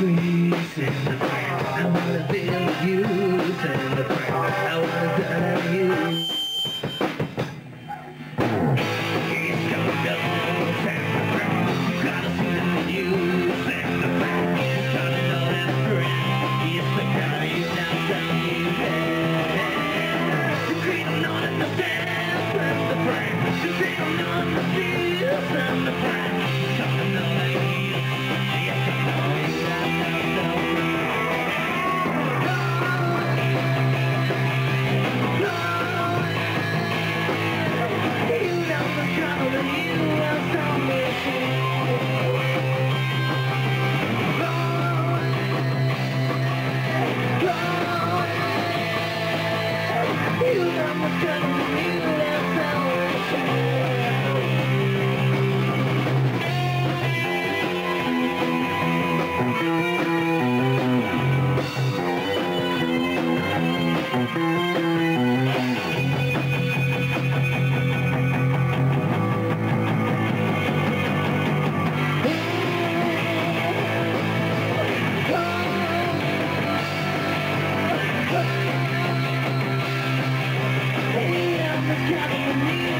Please. in the Música